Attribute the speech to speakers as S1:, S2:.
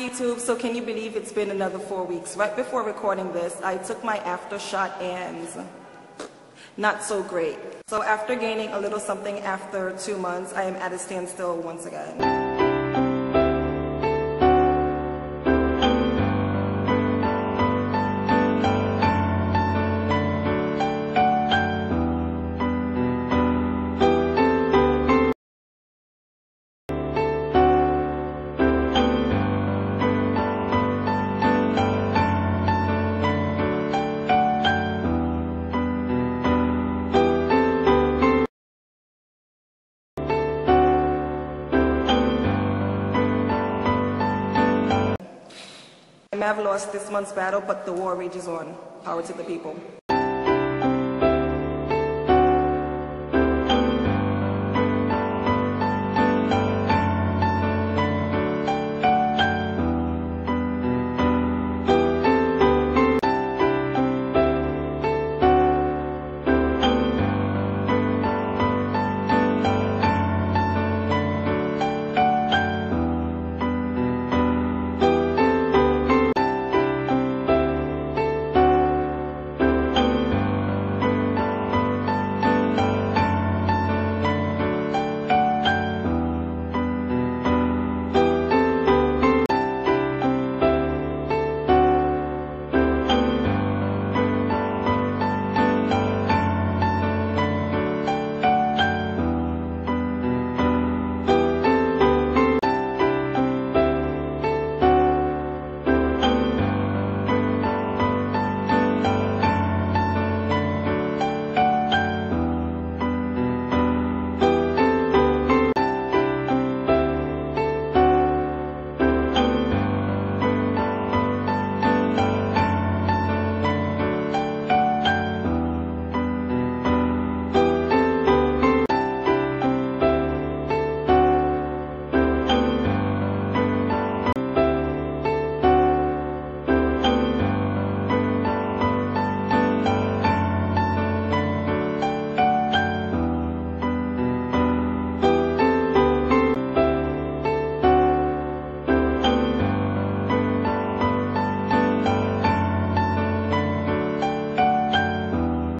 S1: YouTube, so can you believe it's been another four weeks? Right before recording this, I took my after shot and not so great. So after gaining a little something after two months, I am at a standstill once again. Have lost this month's battle, but the war rages on. Power to the people.